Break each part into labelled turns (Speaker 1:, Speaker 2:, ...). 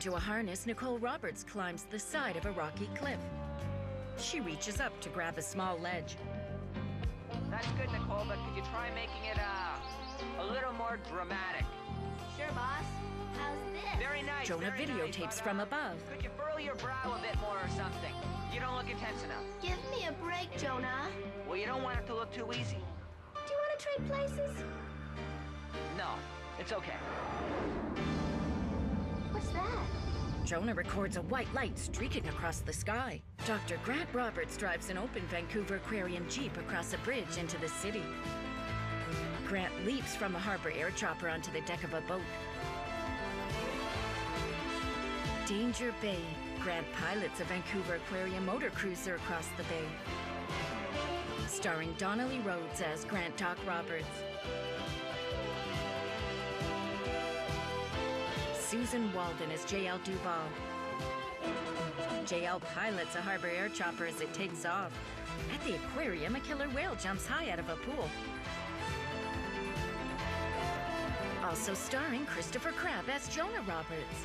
Speaker 1: Into a harness, Nicole Roberts climbs the side of a rocky cliff. She reaches up to grab a small ledge.
Speaker 2: That's good, Nicole, but could you try making it, uh, a little more dramatic?
Speaker 3: Sure, boss. How's this?
Speaker 2: Very nice.
Speaker 1: Jonah
Speaker 2: very
Speaker 1: videotapes
Speaker 2: nice, but,
Speaker 1: from
Speaker 2: uh,
Speaker 1: above.
Speaker 2: Could you furl your brow a bit more or something? You don't look intense enough.
Speaker 3: Give me a break, Jonah.
Speaker 2: Well, you don't want it to look too easy.
Speaker 3: Do you want to trade places?
Speaker 2: No, it's okay.
Speaker 3: What's that?
Speaker 1: Jonah records a white light streaking across the sky. Dr. Grant Roberts drives an open Vancouver Aquarium Jeep across a bridge into the city. Grant leaps from a harbor air chopper onto the deck of a boat. Danger Bay. Grant pilots a Vancouver Aquarium motor cruiser across the bay. Starring Donnelly Rhodes as Grant Doc Roberts. Susan Walden as JL Duval. JL pilots a harbor air chopper as it takes off. At the aquarium, a killer whale jumps high out of a pool. Also starring Christopher Crabb as Jonah Roberts.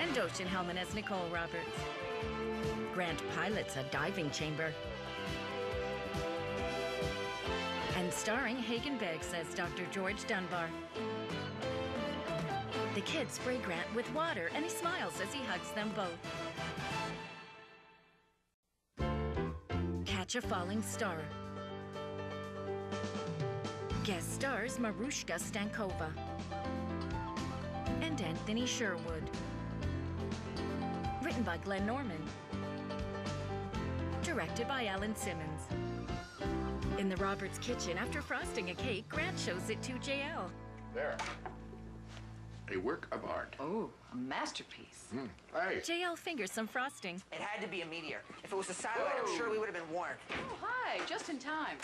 Speaker 1: And Ocean Hellman as Nicole Roberts. Grant pilots a diving chamber. And starring Hagen Beggs as Dr. George Dunbar. The kids spray Grant with water and he smiles as he hugs them both. Catch a Falling Star. Guest stars Marushka Stankova and Anthony Sherwood. Written by Glenn Norman. Directed by Alan Simmons. In the Roberts kitchen, after frosting a cake, Grant shows it to JL.
Speaker 4: There. A work of art.
Speaker 5: Oh, a masterpiece. Hmm.
Speaker 4: Hey,
Speaker 1: JL fingers some frosting.
Speaker 2: It had to be a meteor. If it was a satellite, I'm sure we would have been warned.
Speaker 5: Oh, hi, just in time.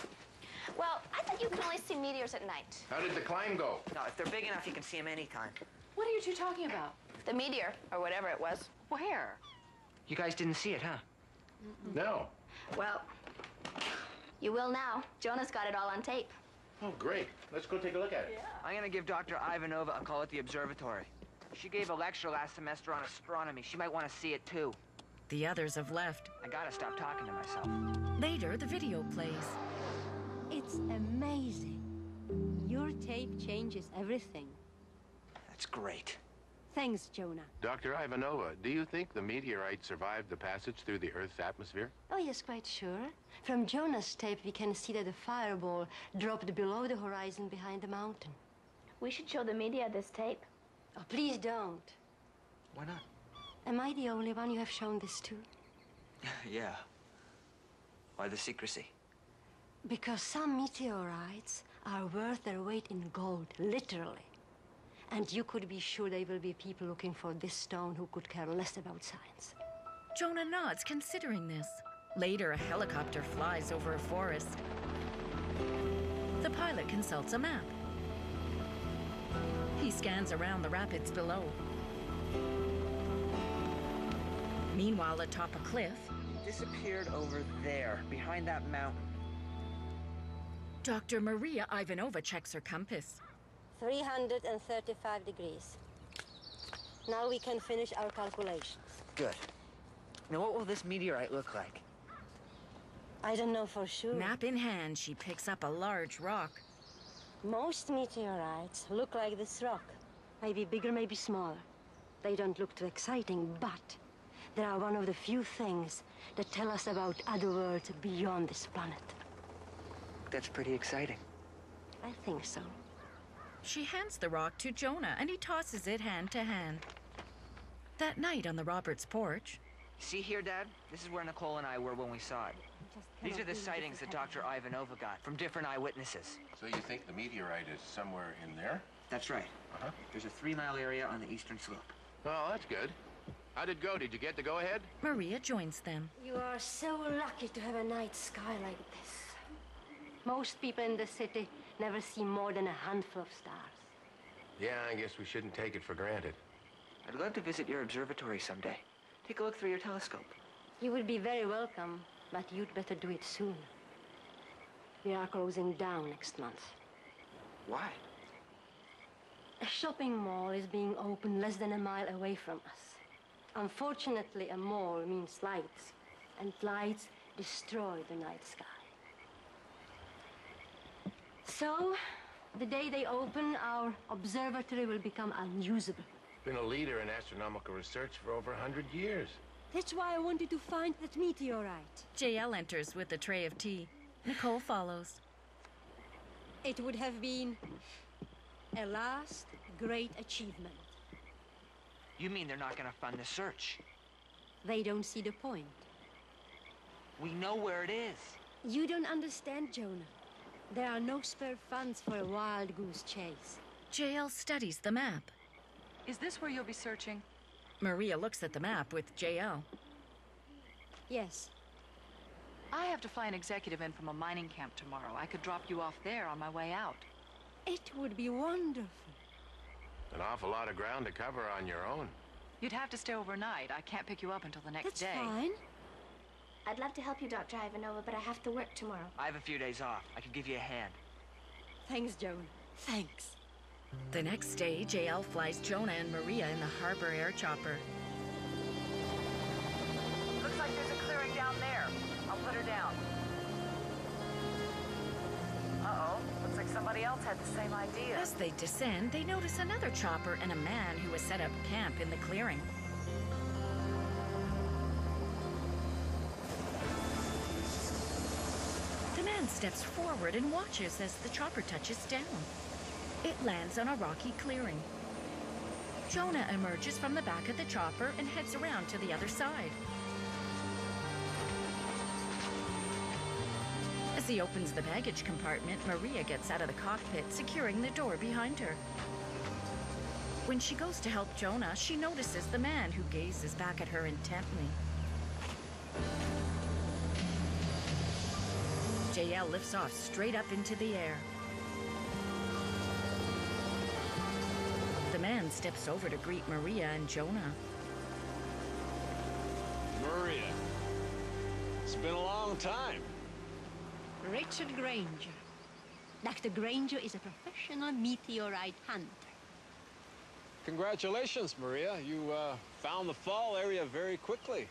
Speaker 3: Well, I thought you could only see meteors at night.
Speaker 4: how did the climb go?
Speaker 2: No, if they're big enough, you can see them anytime.
Speaker 5: What are you two talking about?
Speaker 3: The meteor, or whatever it was.
Speaker 5: Where?
Speaker 2: You guys didn't see it, huh?
Speaker 4: No.
Speaker 3: Well, you will now. Jonah's got it all on tape.
Speaker 4: Oh, great. Let's go take a look at it.
Speaker 2: I'm gonna give Dr. Ivanova a call at the observatory. She gave a lecture last semester on astronomy. She might want to see it too.
Speaker 1: The others have left.
Speaker 2: I gotta stop talking to myself.
Speaker 1: Later, the video plays.
Speaker 6: It's amazing. Your tape changes everything.
Speaker 2: That's great.
Speaker 6: Thanks, Jonah.
Speaker 4: Dr. Ivanova, do you think the meteorite survived the passage through the Earth's atmosphere?
Speaker 6: Oh, yes, quite sure. From Jonah's tape, we can see that the fireball dropped below the horizon behind the mountain.
Speaker 3: We should show the media this tape.
Speaker 6: Oh, please don't.
Speaker 2: Why not?
Speaker 6: Am I the only one you have shown this to?
Speaker 2: yeah. Why the secrecy?
Speaker 6: Because some meteorites are worth their weight in gold, literally. And you could be sure there will be people looking for this stone who could care less about science.
Speaker 1: Jonah nods, considering this. Later, a helicopter flies over a forest. The pilot consults a map. He scans around the rapids below. Meanwhile, atop a cliff,
Speaker 2: Disappeared over there, behind that mountain.
Speaker 1: Dr. Maria Ivanova checks her compass.
Speaker 6: 335 degrees. Now we can finish our calculations.
Speaker 2: Good. Now, what will this meteorite look like?
Speaker 6: I don't know for sure.
Speaker 1: Map in hand, she picks up a large rock.
Speaker 6: Most meteorites look like this rock. Maybe bigger, maybe smaller. They don't look too exciting, but they are one of the few things that tell us about other worlds beyond this planet.
Speaker 2: That's pretty exciting.
Speaker 6: I think so.
Speaker 1: She hands the rock to Jonah, and he tosses it hand to hand. That night on the Roberts porch,
Speaker 2: See here, Dad? This is where Nicole and I were when we saw it. These are the sightings that Dr. Ivanova got from different eyewitnesses.
Speaker 4: So you think the meteorite is somewhere in there?
Speaker 2: That's right.
Speaker 4: Uh-huh.
Speaker 2: There's a three-mile area on the eastern slope.
Speaker 4: Oh, that's good. How did it go? Did you get the go-ahead?
Speaker 1: Maria joins them.
Speaker 6: You are so lucky to have a night sky like this. Most people in the city never see more than a handful of stars.
Speaker 4: Yeah, I guess we shouldn't take it for granted.
Speaker 2: I'd love to visit your observatory someday. Take a look through your telescope.
Speaker 6: You would be very welcome, but you'd better do it soon. We are closing down next month.
Speaker 2: Why?
Speaker 6: A shopping mall is being opened less than a mile away from us. Unfortunately, a mall means lights, and lights destroy the night sky. So, the day they open, our observatory will become unusable.
Speaker 4: Been a leader in astronomical research for over a hundred years.
Speaker 6: That's why I wanted to find that meteorite.
Speaker 1: JL enters with a tray of tea. Nicole follows.
Speaker 6: It would have been a last great achievement.
Speaker 2: You mean they're not gonna fund the search?
Speaker 6: They don't see the point.
Speaker 2: We know where it is.
Speaker 6: You don't understand, Jonah. There are no spare funds for a wild goose chase.
Speaker 1: JL studies the map.
Speaker 5: Is this where you'll be searching?
Speaker 1: Maria looks at the map with JL.
Speaker 6: Yes,
Speaker 5: I have to fly an executive in from a mining camp tomorrow. I could drop you off there on my way out.
Speaker 6: it would be wonderful.
Speaker 4: An awful lot of ground to cover on your own.
Speaker 5: You'd have to stay overnight. I can't pick you up until the next
Speaker 6: That's
Speaker 5: day.
Speaker 6: fine.
Speaker 3: I'd love to help you, Dr. Ivanova, but I have to work tomorrow.
Speaker 2: I have a few days off. I could give you a hand.
Speaker 6: Thanks, Joan. Thanks.
Speaker 1: The next day, JL flies Jonah and Maria in the harbor air chopper.
Speaker 5: Looks like there's a clearing down there. I'll put her down. Uh-oh. Looks like somebody else had the same idea.
Speaker 1: As they descend, they notice another chopper and a man who has set up camp in the clearing. Steps forward and watches as the chopper touches down. It lands on a rocky clearing. Jonah emerges from the back of the chopper and heads around to the other side. As he opens the baggage compartment, Maria gets out of the cockpit, securing the door behind her. When she goes to help Jonah, she notices the man who gazes back at her intently. JL lifts off straight up into the air. The man steps over to greet Maria and Jonah.
Speaker 7: Maria. It's been a long time.
Speaker 6: Richard Granger. Dr. Granger is a professional meteorite hunter.
Speaker 7: Congratulations, Maria. You uh, found the fall area very quickly.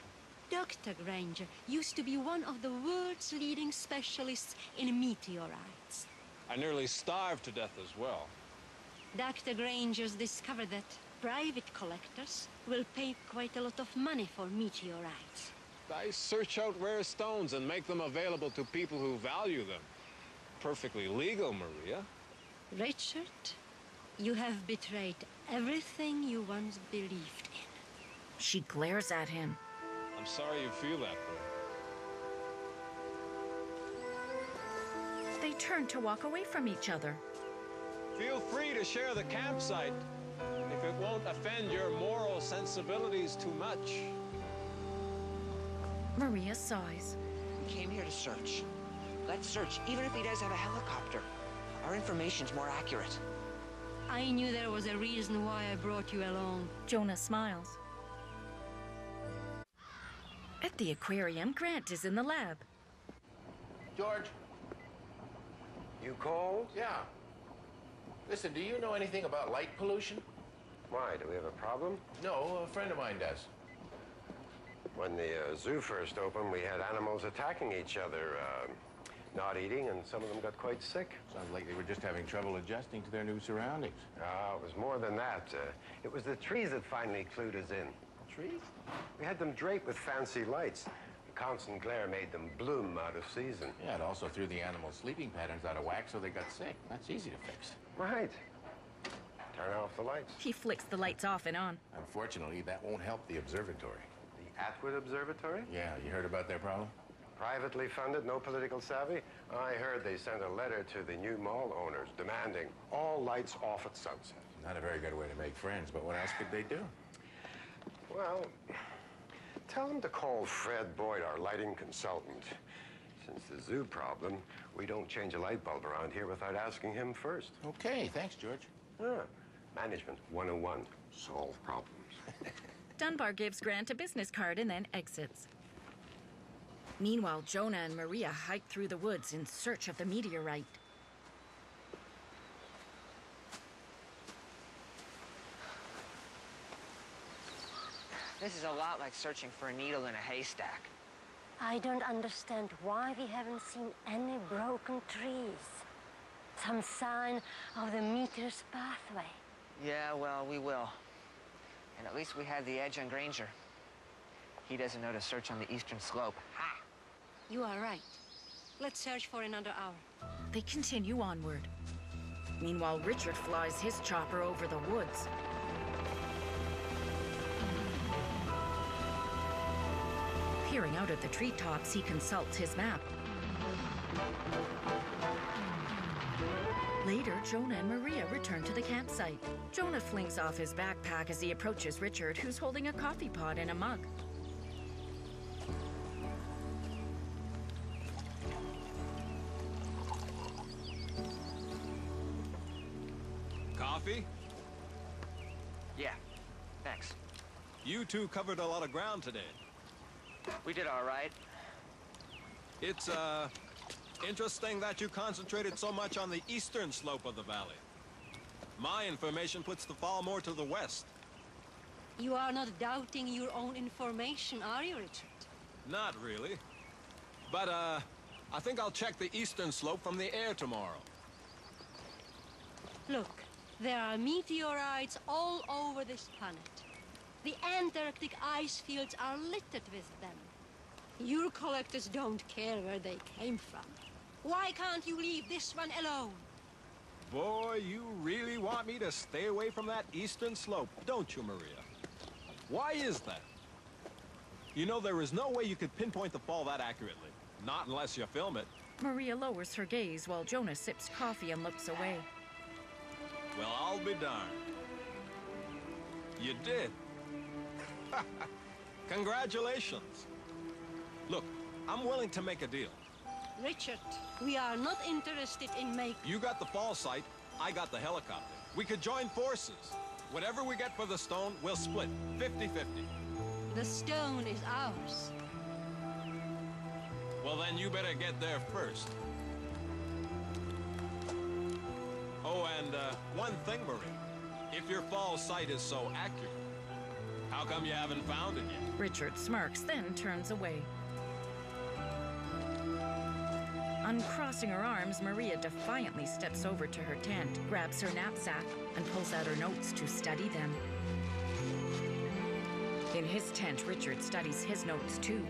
Speaker 6: Dr. Granger used to be one of the world's leading specialists in meteorites.
Speaker 7: I nearly starved to death as well.
Speaker 6: Dr. Granger's discovered that private collectors will pay quite a lot of money for meteorites.
Speaker 7: I search out rare stones and make them available to people who value them. Perfectly legal, Maria.
Speaker 6: Richard, you have betrayed everything you once believed in.
Speaker 1: She glares at him.
Speaker 7: I'm sorry you feel that way.
Speaker 1: They turn to walk away from each other.
Speaker 7: Feel free to share the campsite if it won't offend your moral sensibilities too much.
Speaker 1: Maria sighs.
Speaker 2: We came here to search. Let's search, even if he does have a helicopter. Our information's more accurate.
Speaker 6: I knew there was a reason why I brought you along.
Speaker 1: Jonah smiles. At the aquarium, Grant is in the lab.
Speaker 4: George?
Speaker 8: You called?
Speaker 4: Yeah. Listen, do you know anything about light pollution?
Speaker 8: Why, do we have a problem?
Speaker 4: No, a friend of mine does.
Speaker 8: When the uh, zoo first opened, we had animals attacking each other, uh, not eating, and some of them got quite sick.
Speaker 4: Sounds like they were just having trouble adjusting to their new surroundings.
Speaker 8: Ah, it was more than that. Uh, it was the trees that finally clued us in.
Speaker 4: Trees?
Speaker 8: We had them draped with fancy lights. The constant glare made them bloom out of season.
Speaker 4: Yeah, it also threw the animals' sleeping patterns out of whack, so they got sick. That's easy to fix.
Speaker 8: Right. Turn off the lights.
Speaker 1: He flicks the lights off and on.
Speaker 4: Unfortunately, that won't help the observatory.
Speaker 8: The Atwood Observatory?
Speaker 4: Yeah, you heard about their problem?
Speaker 8: Privately funded, no political savvy. I heard they sent a letter to the new mall owners demanding all lights off at sunset.
Speaker 4: Not a very good way to make friends, but what else could they do?
Speaker 8: Well, tell him to call Fred Boyd, our lighting consultant. Since the zoo problem, we don't change a light bulb around here without asking him first.
Speaker 4: Okay, thanks, George.
Speaker 8: Ah, management 101. Solve problems.
Speaker 1: Dunbar gives Grant a business card and then exits. Meanwhile, Jonah and Maria hike through the woods in search of the meteorite.
Speaker 2: This is a lot like searching for a needle in a haystack.
Speaker 6: I don't understand why we haven't seen any broken trees. Some sign of the meteor's pathway.
Speaker 2: Yeah, well, we will. And at least we have the edge on Granger. He doesn't know to search on the eastern slope. Ha!
Speaker 6: You are right. Let's search for another hour.
Speaker 1: They continue onward. Meanwhile, Richard flies his chopper over the woods. Peering out at the treetops, he consults his map. Later, Jonah and Maria return to the campsite. Jonah flings off his backpack as he approaches Richard, who's holding a coffee pot and a mug.
Speaker 7: Coffee?
Speaker 2: Yeah, thanks.
Speaker 7: You two covered a lot of ground today.
Speaker 2: We did all right.
Speaker 7: It's, uh, interesting that you concentrated so much on the eastern slope of the valley. My information puts the fall more to the west.
Speaker 6: You are not doubting your own information, are you, Richard?
Speaker 7: Not really. But, uh, I think I'll check the eastern slope from the air tomorrow.
Speaker 6: Look, there are meteorites all over this planet. The Antarctic ice fields are littered with them. Your collectors don't care where they came from. Why can't you leave this one alone?
Speaker 7: Boy, you really want me to stay away from that eastern slope, don't you, Maria? Why is that? You know, there is no way you could pinpoint the fall that accurately. Not unless you film it.
Speaker 1: Maria lowers her gaze while Jonah sips coffee and looks away.
Speaker 7: Well, I'll be darned. You did. Congratulations. Look, I'm willing to make a deal.
Speaker 6: Richard, we are not interested in making...
Speaker 7: You got the fall site, I got the helicopter. We could join forces. Whatever we get for the stone, we'll split 50-50.
Speaker 6: The stone is ours.
Speaker 7: Well, then you better get there first. Oh, and uh, one thing, Marie. If your fall site is so accurate, how come you haven't found it yet?
Speaker 1: Richard smirks, then turns away. Uncrossing her arms, Maria defiantly steps over to her tent, grabs her knapsack, and pulls out her notes to study them. In his tent, Richard studies his notes too.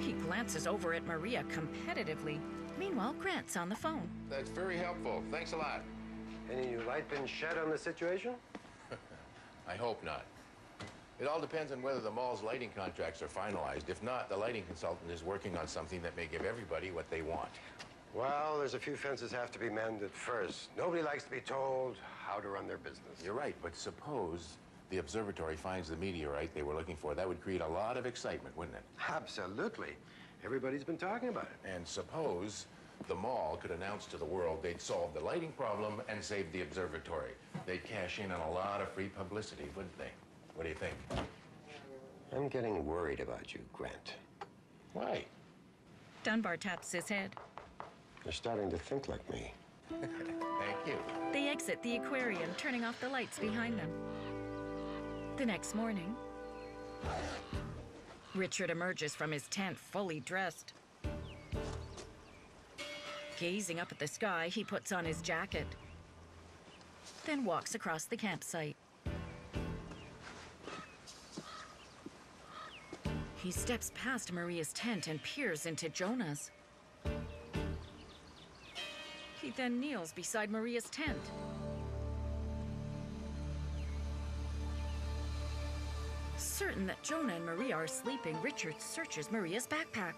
Speaker 1: He glances over at Maria competitively. Meanwhile, Grant's on the phone.
Speaker 4: That's very helpful. Thanks a lot.
Speaker 8: Any new light been shed on the situation?
Speaker 4: I hope not. It all depends on whether the mall's lighting contracts are finalized. If not, the lighting consultant is working on something that may give everybody what they want.
Speaker 8: Well, there's a few fences have to be mended first. Nobody likes to be told how to run their business.
Speaker 4: You're right, but suppose the observatory finds the meteorite they were looking for. That would create a lot of excitement, wouldn't it?
Speaker 8: Absolutely. Everybody's been talking about it.
Speaker 4: And suppose the mall could announce to the world they'd solved the lighting problem and saved the observatory. They'd cash in on a lot of free publicity, wouldn't they? What do you think?
Speaker 8: I'm getting worried about you, Grant.
Speaker 4: Why?
Speaker 1: Dunbar taps his head.
Speaker 8: You're starting to think like me.
Speaker 4: Thank you.
Speaker 1: They exit the aquarium, turning off the lights behind them. The next morning, Richard emerges from his tent fully dressed. Gazing up at the sky, he puts on his jacket, then walks across the campsite. He steps past Maria's tent and peers into Jonah's. He then kneels beside Maria's tent. Certain that Jonah and Maria are sleeping, Richard searches Maria's backpack.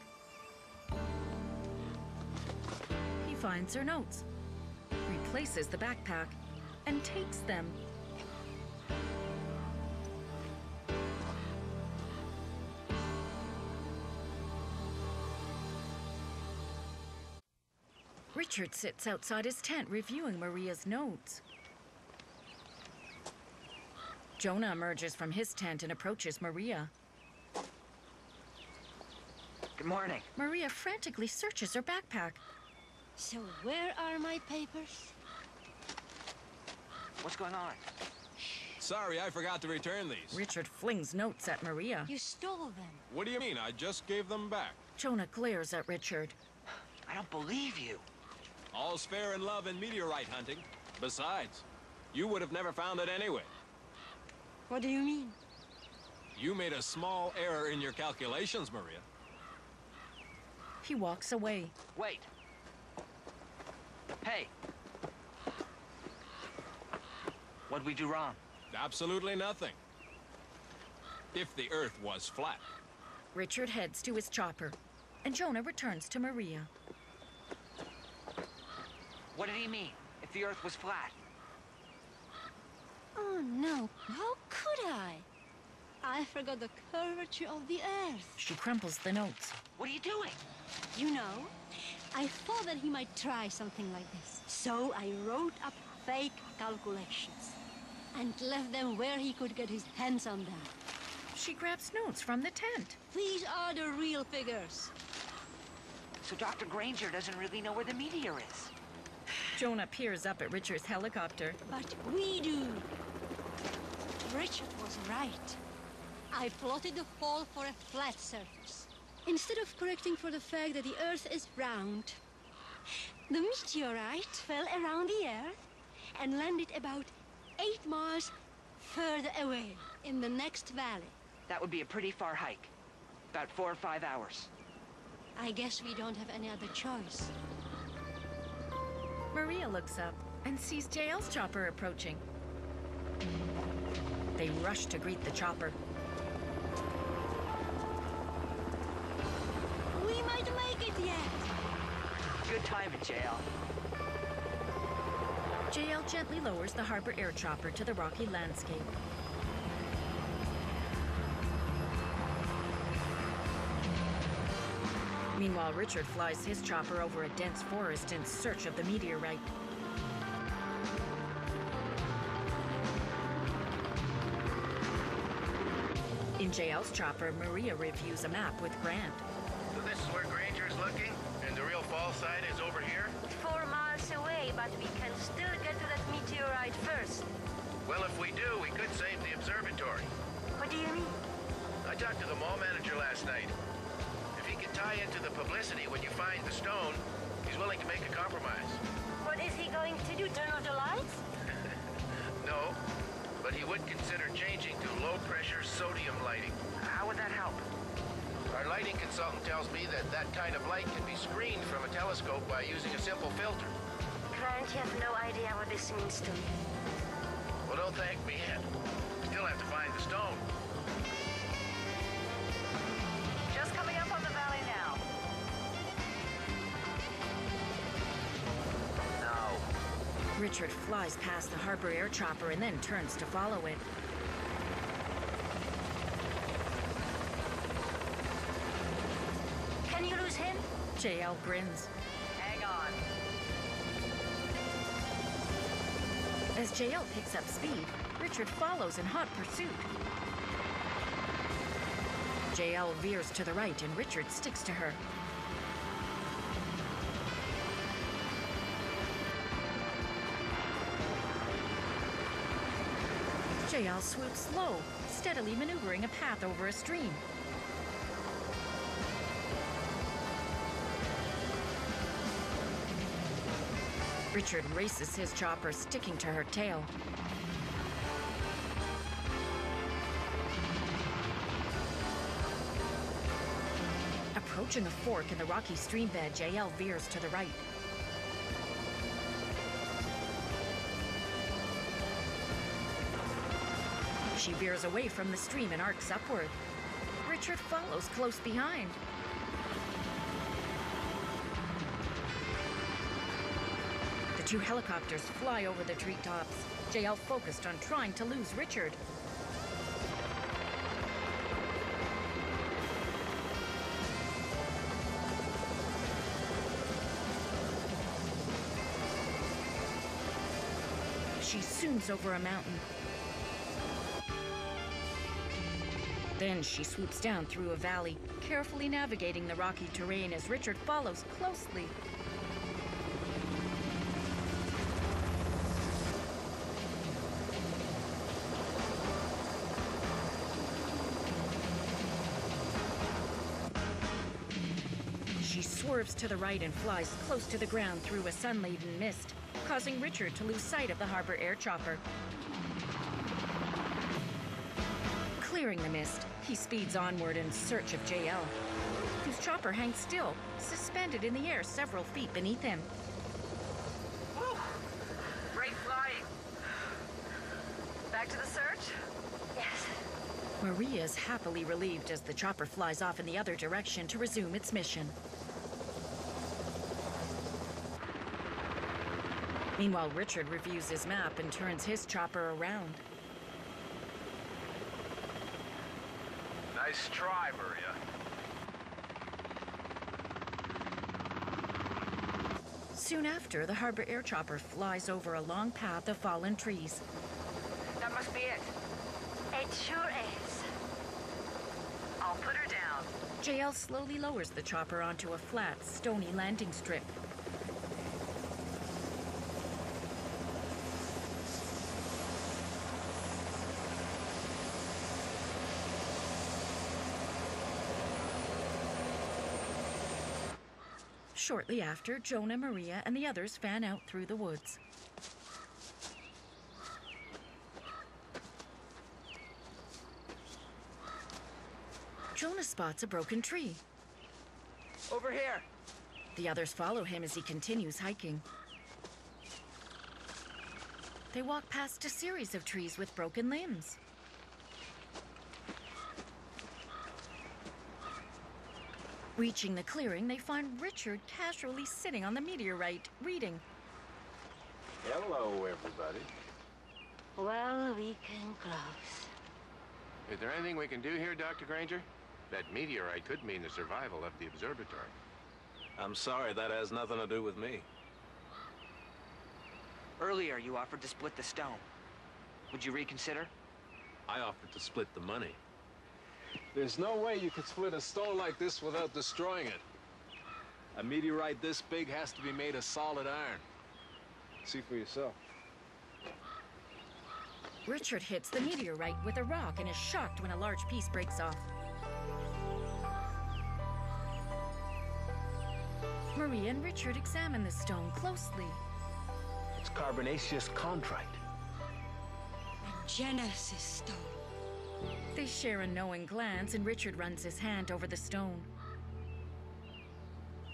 Speaker 1: He finds her notes, replaces the backpack, and takes them. Richard sits outside his tent reviewing Maria's notes. Jonah emerges from his tent and approaches Maria.
Speaker 2: Good morning.
Speaker 1: Maria frantically searches her backpack.
Speaker 6: So where are my papers?
Speaker 2: What's going on?
Speaker 7: Sorry, I forgot to return these.
Speaker 1: Richard flings notes at Maria.
Speaker 6: You stole them.
Speaker 7: What do you mean? I just gave them back.
Speaker 1: Jonah glares at Richard.
Speaker 2: I don't believe you.
Speaker 7: All's fair in love and meteorite hunting. Besides, you would have never found it anyway.
Speaker 6: What do you mean?
Speaker 7: You made a small error in your calculations, Maria.
Speaker 1: He walks away.
Speaker 2: Wait. Hey. What'd we do wrong?
Speaker 7: Absolutely nothing. If the Earth was flat.
Speaker 1: Richard heads to his chopper, and Jonah returns to Maria.
Speaker 2: What did he mean? If the Earth was flat?
Speaker 6: Oh, no. How could I? I forgot the curvature of the Earth.
Speaker 1: She crumples the notes.
Speaker 2: What are you doing?
Speaker 6: You know, I thought that he might try something like this. So I wrote up fake calculations and left them where he could get his hands on them.
Speaker 1: She grabs notes from the tent.
Speaker 6: These are the real figures.
Speaker 2: So Dr. Granger doesn't really know where the meteor is.
Speaker 1: Jonah peers up at Richard's helicopter.
Speaker 6: But we do. Richard was right. I plotted the fall for a flat surface. Instead of correcting for the fact that the Earth is round, the meteorite fell around the Earth and landed about eight miles further away in the next valley.
Speaker 2: That would be a pretty far hike. About four or five hours.
Speaker 6: I guess we don't have any other choice.
Speaker 1: Maria looks up and sees JL's chopper approaching. They rush to greet the chopper.
Speaker 6: We might make it yet.
Speaker 2: Good timing, JL.
Speaker 1: JL gently lowers the harbor air chopper to the rocky landscape. Meanwhile, Richard flies his chopper over a dense forest in search of the meteorite. In JL's chopper, Maria reviews a map with Grant.
Speaker 4: So this is where Granger's looking, and the real fall site is over here?
Speaker 6: Four miles away, but we can still get to that meteorite first.
Speaker 4: Well, if we do, we could save the observatory.
Speaker 6: What do you mean?
Speaker 4: I talked to the mall manager last night. If he can tie into the publicity when you find the stone, he's willing to make a compromise.
Speaker 6: What is he going to do? Turn off the lights?
Speaker 4: No, but he would consider changing to low-pressure sodium lighting.
Speaker 2: How would that help?
Speaker 4: Our lighting consultant tells me that that kind of light can be screened from a telescope by using a simple filter.
Speaker 6: Grant, you have no idea what this means to me.
Speaker 4: Well, don't thank me yet.
Speaker 1: Richard flies past the harbor air chopper and then turns to follow it.
Speaker 6: Can you lose him?
Speaker 1: JL grins.
Speaker 5: Hang on.
Speaker 1: As JL picks up speed, Richard follows in hot pursuit. JL veers to the right and Richard sticks to her. JL swoops low, steadily maneuvering a path over a stream. Richard races his chopper, sticking to her tail. Approaching a fork in the rocky stream bed, JL veers to the right. She veers away from the stream and arcs upward. Richard follows close behind. The two helicopters fly over the treetops. JL focused on trying to lose Richard. She zooms over a mountain. Then she swoops down through a valley, carefully navigating the rocky terrain as Richard follows closely. She swerves to the right and flies close to the ground through a sun-laden mist, causing Richard to lose sight of the harbor air chopper. Clearing the mist, he speeds onward in search of JL, whose chopper hangs still, suspended in the air several feet beneath him.
Speaker 5: Great flying. Back to the search?
Speaker 6: Yes.
Speaker 1: Maria is happily relieved as the chopper flies off in the other direction to resume its mission. Meanwhile, Richard reviews his map and turns his chopper around.
Speaker 9: Nice try, Maria.
Speaker 1: Soon after, the harbor air chopper flies over a long path of fallen trees.
Speaker 5: That must be it.
Speaker 6: It sure is.
Speaker 5: I'll put her down.
Speaker 1: JL slowly lowers the chopper onto a flat, stony landing strip. Shortly after, Jonah, Maria, and the others fan out through the woods. Jonah spots a broken tree.
Speaker 2: Over here.
Speaker 1: The others follow him as he continues hiking. They walk past a series of trees with broken limbs. Reaching the clearing, they find Richard casually sitting on the meteorite, reading.
Speaker 9: Hello, everybody.
Speaker 6: Well, we can close.
Speaker 10: Is there anything we can do here, Dr. Granger? That meteorite could mean the survival of the observatory.
Speaker 9: I'm sorry, that has nothing to do with me.
Speaker 2: Earlier, you offered to split the stone. Would you reconsider?
Speaker 9: I offered to split the money. There's no way you could split a stone like this without destroying it. A meteorite this big has to be made of solid iron. See for yourself.
Speaker 1: Richard hits the meteorite with a rock and is shocked when a large piece breaks off. Maria and Richard examine the stone closely.
Speaker 9: It's carbonaceous chondrite.
Speaker 6: A Genesis stone.
Speaker 1: They share a knowing glance, and Richard runs his hand over the stone.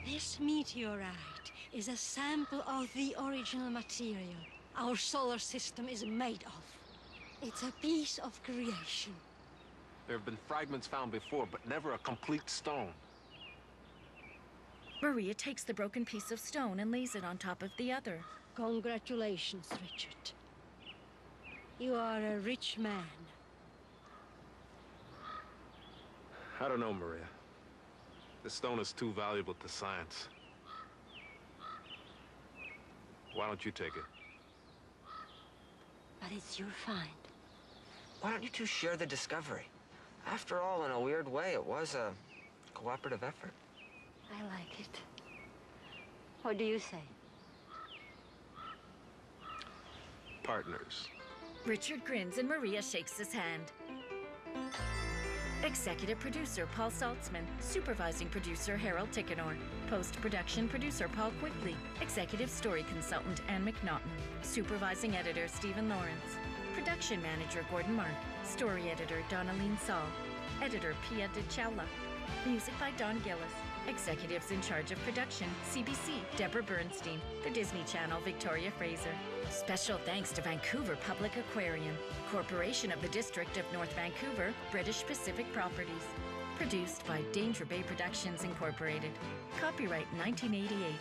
Speaker 6: This meteorite is a sample of the original material our solar system is made of. It's a piece of creation.
Speaker 9: There have been fragments found before, but never a complete stone.
Speaker 1: Maria takes the broken piece of stone and lays it on top of the other.
Speaker 6: Congratulations, Richard. You are a rich man.
Speaker 9: I don't know, Maria. This stone is too valuable to science. Why don't you take it?
Speaker 6: But it's your find.
Speaker 2: Why don't you two share the discovery? After all, in a weird way, it was a cooperative effort.
Speaker 6: I like it. What do you say?
Speaker 9: Partners.
Speaker 1: Richard grins and Maria shakes his hand. Executive producer Paul Saltzman, supervising producer Harold Tichenor, post-production producer Paul Quickly, executive story consultant Ann McNaughton, supervising editor Stephen Lawrence, production manager Gordon Mark, story editor Donaline Saul, editor Pia Di Ciaula, music by Don Gillis, executives in charge of production CBC Deborah Bernstein, the Disney Channel Victoria Fraser. Special thanks to Vancouver Public Aquarium, Corporation of the District of North Vancouver, British Pacific Properties. Produced by Danger Bay Productions Incorporated. Copyright 1988.